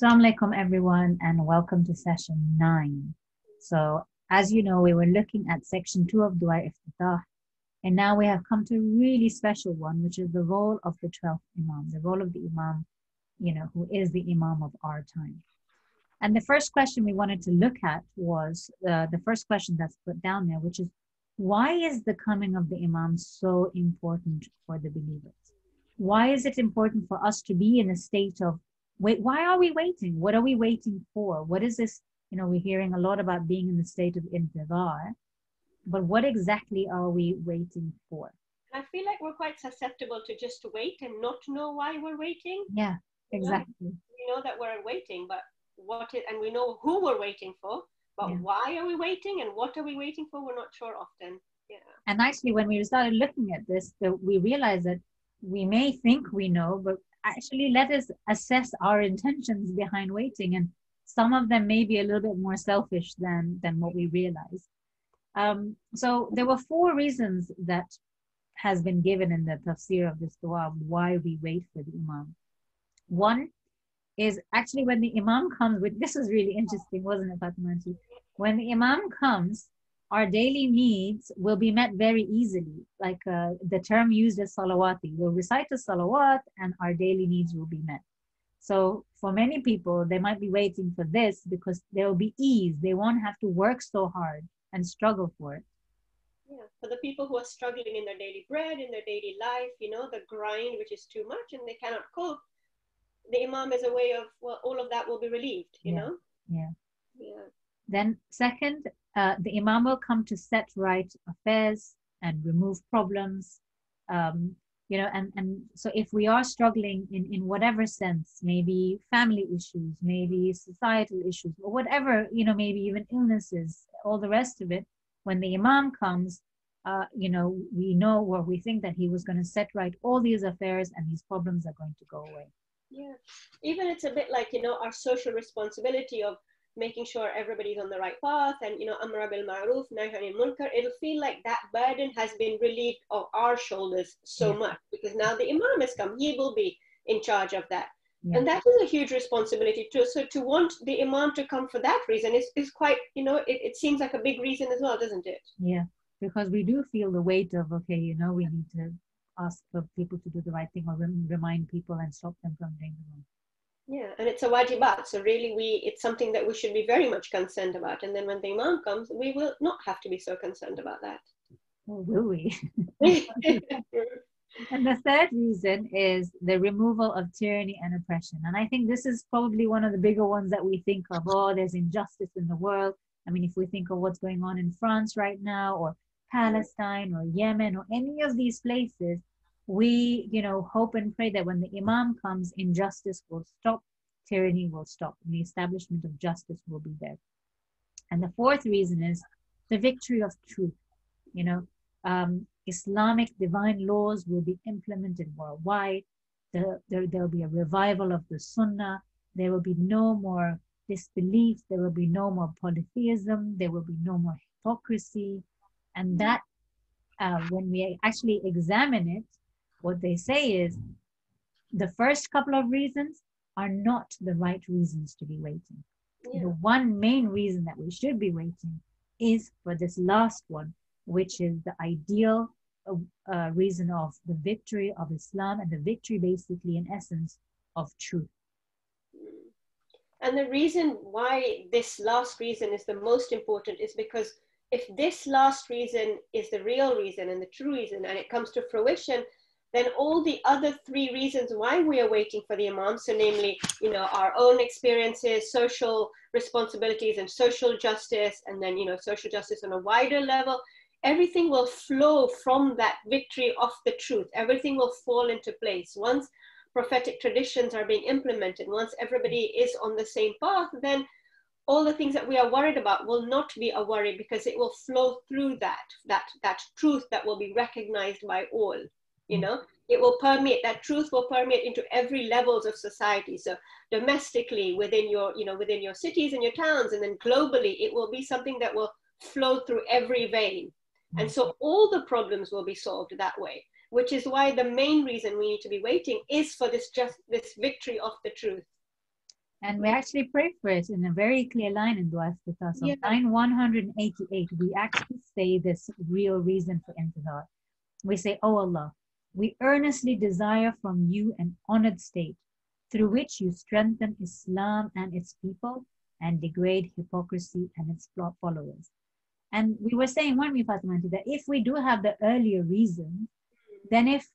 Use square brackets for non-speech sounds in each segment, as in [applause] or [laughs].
Assalamu alaikum, everyone, and welcome to session nine. So, as you know, we were looking at section two of Dua Iftitah, and now we have come to a really special one, which is the role of the 12th Imam, the role of the Imam, you know, who is the Imam of our time. And the first question we wanted to look at was uh, the first question that's put down there, which is why is the coming of the Imam so important for the believers? Why is it important for us to be in a state of wait why are we waiting? What are we waiting for? What is this you know we're hearing a lot about being in the state of intidar but what exactly are we waiting for? I feel like we're quite susceptible to just wait and not know why we're waiting. Yeah exactly you know, we know that we're waiting but what it, and we know who we're waiting for but yeah. why are we waiting and what are we waiting for we're not sure often. Yeah. And actually when we started looking at this we realized that we may think we know but actually let us assess our intentions behind waiting and some of them may be a little bit more selfish than than what we realize um, so there were four reasons that has been given in the tafsir of this dua why we wait for the imam one is actually when the imam comes with this is really interesting wasn't it Fatima? when the imam comes our daily needs will be met very easily. Like uh, the term used as salawati, we'll recite the salawat and our daily needs will be met. So for many people, they might be waiting for this because there will be ease. They won't have to work so hard and struggle for it. Yeah, for the people who are struggling in their daily bread, in their daily life, you know, the grind which is too much and they cannot cope, the imam is a way of, well, all of that will be relieved, you yeah. know? Yeah. Yeah. Then, second, uh, the Imam will come to set right affairs and remove problems. Um, you know, and, and so if we are struggling in, in whatever sense, maybe family issues, maybe societal issues, or whatever, you know, maybe even illnesses, all the rest of it, when the Imam comes, uh, you know, we know or we think that he was going to set right all these affairs and these problems are going to go away. Yeah, even it's a bit like, you know, our social responsibility of making sure everybody's on the right path and you know amra bil ma'ruf munkar it'll feel like that burden has been relieved of our shoulders so yeah. much because now the imam has come. He will be in charge of that. Yeah. and that is a huge responsibility too. So to want the imam to come for that reason is, is quite you know it, it seems like a big reason as well doesn't it? Yeah. Because we do feel the weight of okay you know we need to ask for people to do the right thing or remind people and stop them from doing the wrong yeah, and it's a wajibat. So really, we it's something that we should be very much concerned about. And then when the imam comes, we will not have to be so concerned about that. Oh, will we? [laughs] and the third reason is the removal of tyranny and oppression. And I think this is probably one of the bigger ones that we think of. Oh, there's injustice in the world. I mean, if we think of what's going on in France right now, or mm. Palestine, or Yemen, or any of these places, we you know hope and pray that when the imam comes injustice will stop tyranny will stop and the establishment of justice will be there. And the fourth reason is the victory of truth. You know um, islamic divine laws will be implemented worldwide. The, there, there'll be a revival of the sunnah. There will be no more disbelief. There will be no more polytheism. There will be no more hypocrisy. And that uh, when we actually examine it what they say is the first couple of reasons are not the right reasons to be waiting. Yeah. The one main reason that we should be waiting is for this last one, which is the ideal uh, uh, reason of the victory of Islam and the victory, basically, in essence, of truth. And the reason why this last reason is the most important is because if this last reason is the real reason and the true reason, and it comes to fruition, then all the other three reasons why we are waiting for the imam so namely you know our own experiences social responsibilities and social justice and then you know social justice on a wider level everything will flow from that victory of the truth. Everything will fall into place. Once prophetic traditions are being implemented once everybody is on the same path then all the things that we are worried about will not be a worry because it will flow through that that that truth that will be recognized by all you mm. know it will permeate that truth will permeate into every levels of society so domestically within your you know within your cities and your towns and then globally it will be something that will flow through every vein and so mm. all the problems will be solved that way which is why the main reason we need to be waiting is for this just this victory of the truth And we actually pray for it in a very clear line in Dua Iftitah. So Yeah. line 188, we actually say this real reason for intidar. We say, Oh Allah, we earnestly desire from you an honored state through which you strengthen Islam and its people and degrade hypocrisy and its followers. And we were saying, weren't we, Fatima, that if we do have the earlier reason, then if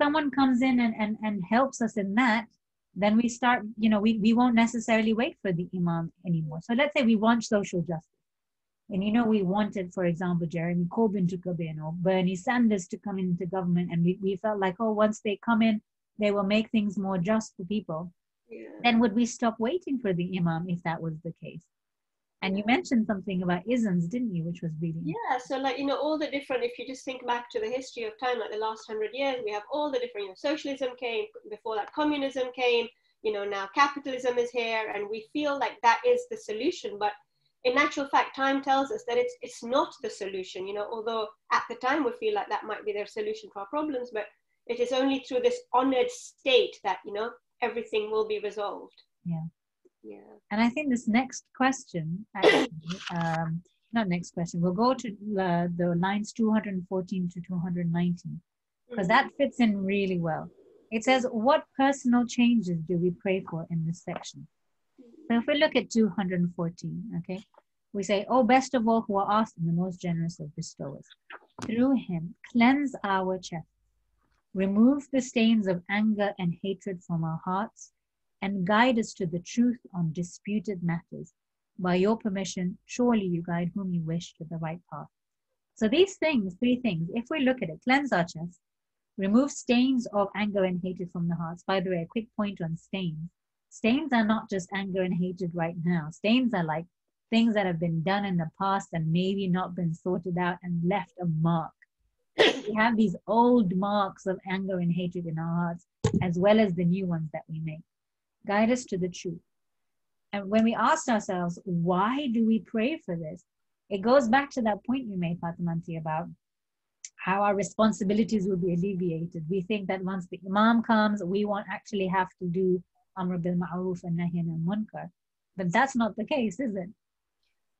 someone comes in and, and, and helps us in that, then we start, you know, we, we won't necessarily wait for the imam anymore. So let's say we want social justice. And you know, we wanted, for example, Jeremy Corbyn to come in or Bernie Sanders to come into government. And we, we felt like, oh, once they come in, they will make things more just for people. Yeah. Then would we stop waiting for the imam if that was the case? And you mentioned something about isms, didn't you? Which was really Yeah, so like you know all the different. If you just think back to the history of time, like the last hundred years, we have all the different. You know, socialism came before that. Communism came. You know, now capitalism is here, and we feel like that is the solution. But in actual fact, time tells us that it's it's not the solution. You know, although at the time we feel like that might be their solution for our problems, but it is only through this honored state that you know everything will be resolved. Yeah. Yeah. And I think this next question, actually, [coughs] um, not next question, we'll go to uh, the lines 214 to 219, because that fits in really well. It says, What personal changes do we pray for in this section? So if we look at 214, okay, we say, Oh, best of all who are and the most generous of bestowers, through him, cleanse our chest, remove the stains of anger and hatred from our hearts, and guide us to the truth on disputed matters. By your permission, surely you guide whom you wish to the right path. So these things, three things, if we look at it, cleanse our chest, remove stains of anger and hatred from the hearts. By the way, a quick point on stains. Stains are not just anger and hatred right now. Stains are like things that have been done in the past and maybe not been sorted out and left a mark. [clears throat] we have these old marks of anger and hatred in our hearts, as well as the new ones that we make. Guide us to the truth. And when we ask ourselves, why do we pray for this? It goes back to that point you made, Fatimanti, about how our responsibilities will be alleviated. We think that once the Imam comes, we won't actually have to do Amr bil Ma'ruf and Nahi anil Munkar. But that's not the case, is it?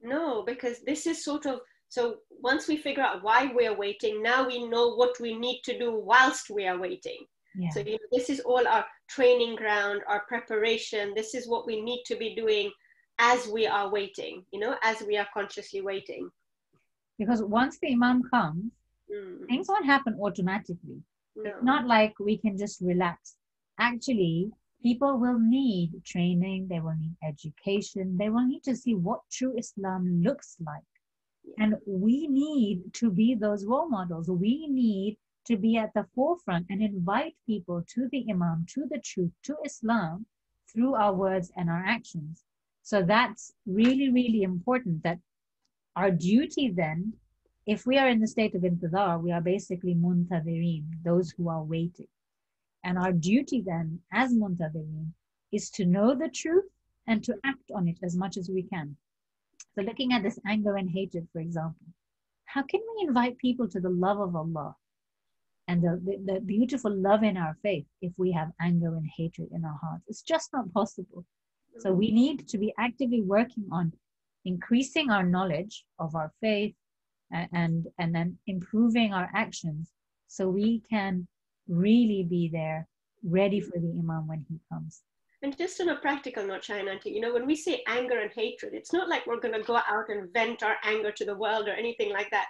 No, because this is sort of so once we figure out why we're waiting, now we know what we need to do whilst we are waiting. Yeah. So you know, this is all our training ground, our preparation. This is what we need to be doing as we are waiting, you know, as we are consciously waiting. Because once the Imam comes, Mm, things won't happen automatically. no. not like we can just relax. Actually, people will need training, they will need education, they will need to see what true Islam looks like. And we need to be those role models. We need to be at the forefront and invite people to the Imam, to the truth, to Islam through our words and our actions. So that's really, really important that our duty then, if we are in the state of intidar, we are basically muntadirin, those who are waiting. And our duty then, as muntadirin, is to know the truth and to act on it as much as we can. So, looking at this anger and hatred, for example, how can we invite people to the love of Allah and the, the, the beautiful love in our faith if we have anger and hatred in our hearts? It's just not possible. So, we need to be actively working on increasing our knowledge of our faith a- and, and then improving our actions so we can really be there ready for the Imam when he comes. And just on a practical note, China, you know, when we say anger and hatred, it's not like we're going to go out and vent our anger to the world or anything like that.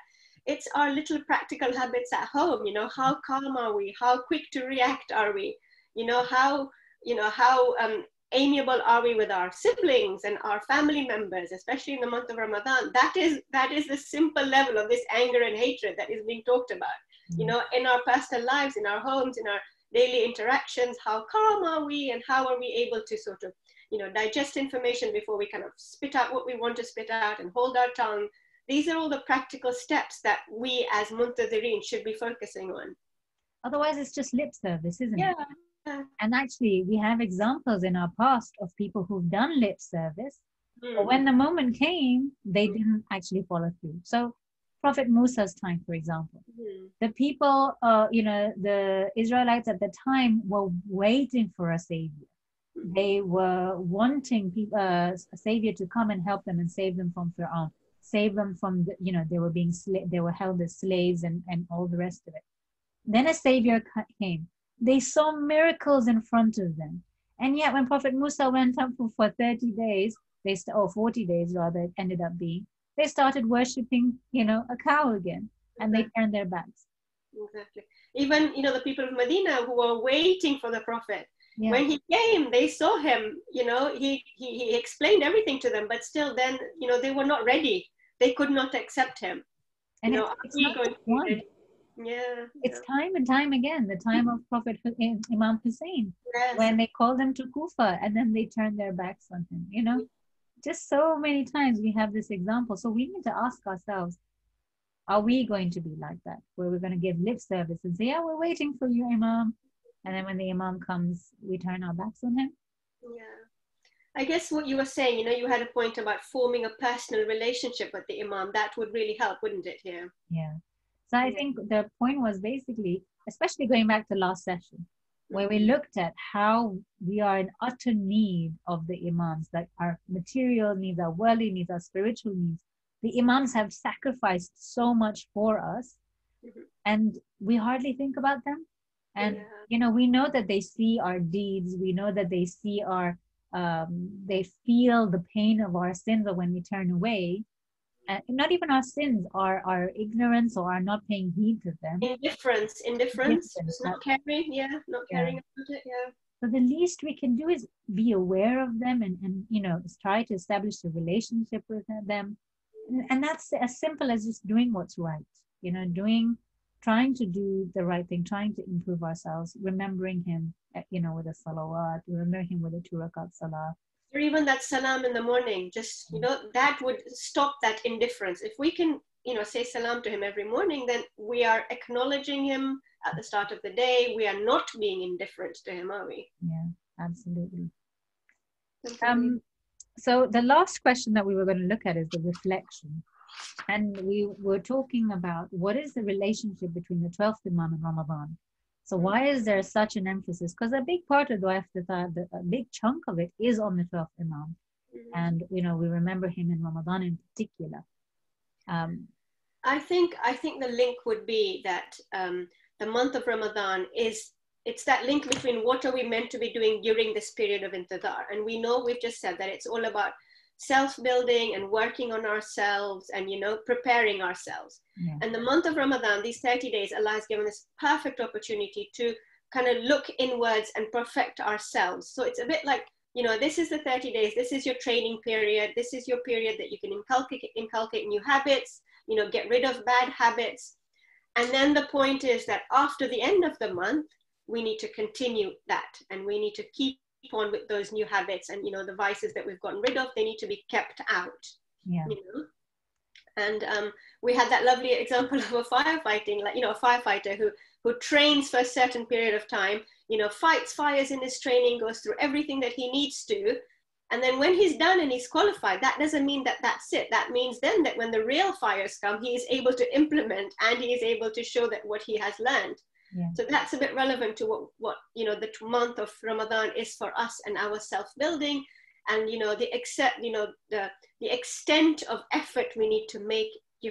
It's our little practical habits at home. You know, how calm are we? How quick to react are we? You know, how you know how um, amiable are we with our siblings and our family members, especially in the month of Ramadan? That is that is the simple level of this anger and hatred that is being talked about. You know, mm. in our personal lives, in our homes, in our daily interactions how calm are we and how are we able to sort of you know digest information before we kind of spit out what we want to spit out and hold our tongue. These are all the practical steps that we as muntadirin should be focusing on. Otherwise, it's just lip service, isn't yeah. It? And actually, we have examples in our past of people who've done lip service, but hmm. when the moment came, they hmm. didn't actually follow through. So, Prophet Musa's time, for example, Mhm. the people, uh, you know, the Israelites at the time were waiting for a savior. Mhm. they were wanting uh, a savior to come and help them and save them from Fir'aun, save them from the, you know they were being sla- they were held as slaves and and all the rest of it. Then a savior came. They saw miracles in front of them, and yet when Prophet Musa went up for, for thirty days, they st- or forty days rather it ended up being, they started worshiping you know a cow again, and they turned their backs. Exactly. Even you know the people of Medina who were waiting for the prophet. Yeah. When he came, they saw him. You know, he, he he explained everything to them, but still, then you know they were not ready. They could not accept him. and you it's, know, it's not going just to be one. Yeah. It's time and time again, the time of Prophet eh, Imam Hussein, yes. when they called him to Kufa and then they turned their backs on him. You know, just so many times we have this example. So we need to ask ourselves, are we going to be like that, where we're going to give lip service and say, yeah, we're waiting for you, Imam. And then when the Imam comes, we turn our backs on him. Yeah. I guess what you were saying, you know, you had a point about forming a personal relationship with the Imam. That would really help, wouldn't it, here? Yeah. So I Yeah. think the point was basically, especially going back to last session, where we looked at how we are in utter need of the imams, like our material needs, our worldly needs, our spiritual needs. The imams have sacrificed so much for us, Mhm. and we hardly think about them. And Yeah. you know, we know that they see our deeds. We know that they see our, um, they feel the pain of our sins or when we turn away. Not even our sins, our our ignorance or our not paying heed to them. Indifference, indifference, Indifference, not caring, yeah, not Yeah. caring about it, yeah. So the least we can do is be aware of them and, and you know try to establish a relationship with them. And, and that's as simple as just doing what's right. You know, doing trying to do the right thing, trying to improve ourselves, remembering him, uh, you know, with a salawat, remember him with a two rakat salah. Or even that salam in the morning, just, you know, that would stop that indifference. If we can, you know, say salam to him every morning, then we are acknowledging him at the start of the day. We are not being indifferent to him, are we? Yeah, absolutely. Um, so the last question that we were going to look at is the reflection. And we were talking about what is the relationship between the 12th Imam and Ramadan. So why is there such an emphasis? Because a big part of Dua the a big chunk of it is on the 12th Imam. Mhm. And, you know, we remember him in Ramadan in particular. Um, I think I think the link would be that um, the month of Ramadan is it's that link between what are we meant to be doing during this period of intidar, and we know we've just said that it's all about self-building and working on ourselves and you know preparing ourselves. yeah, And the month of Ramadan, these 30 days, Allah has given us perfect opportunity to kind of look inwards and perfect ourselves. So it's a bit like, you know, this is the 30 days, this is your training period, this is your period that you can inculcate, inculcate new habits, you know, get rid of bad habits. And then the point is that after the end of the month, we need to continue that and we need to keep on with those new habits and, you know, the vices that we've gotten rid of, they need to be kept out yeah, you know? And um, we had that lovely example [laughs] of a firefighting like you know a firefighter who who trains for a certain period of time you know fights fires in his training goes through everything that he needs to and then when he's done and he's qualified that doesn't mean that that's it. That means then that when the real fires come he is able to implement and he is able to show that what he has learned Yeah. so that's a bit relevant to what what you know the month of ramadan is for us and our self-building and you know the except you know the the extent of effort we need to make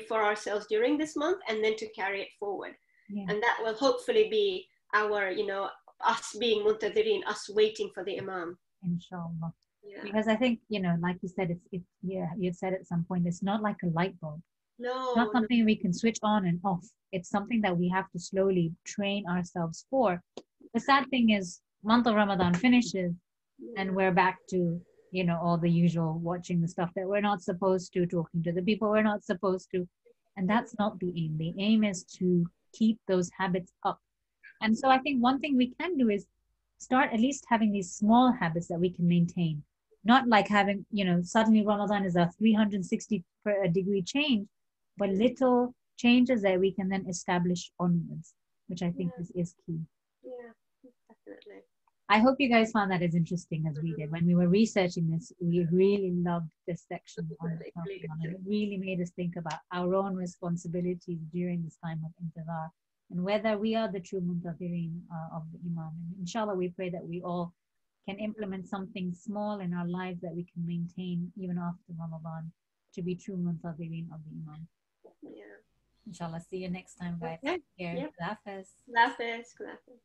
for ourselves during this month and then to carry it forward yeah. and that will hopefully be our you know us being muntadirin us waiting for the imam Inshallah. yeah Because I think, you know, like you said, it's, it, yeah, you said at some point, it's not like a light bulb. No It's not something we can switch on and off. It's something that we have to slowly train ourselves for. The sad thing is, month of Ramadan finishes and we're back to, you know, all the usual watching the stuff that we're not supposed to, talking to the people we're not supposed to. And that's not the aim. The aim is to keep those habits up. And so I think one thing we can do is start at least having these small habits that we can maintain. Not like having, you know, suddenly Ramadan is a 360 uh, degree change, but little changes that we can then establish onwards, which I think Yeah. is, is key. yeah definitely I hope you guys found that as interesting as we did. When we were researching this, we really loved this section on Really, really Ramadan. good. It really made us think about our own responsibilities during this time of intizar and whether we are the true muntadirin uh, of the Imam. And inshallah, we pray that we all can implement something small in our lives that we can maintain even after Ramadan to be true muntazirin of the Imam. Yeah. Inshallah. See you next time, guys. Okay. Here. Yep. Hafiz. Hafiz. Hafiz.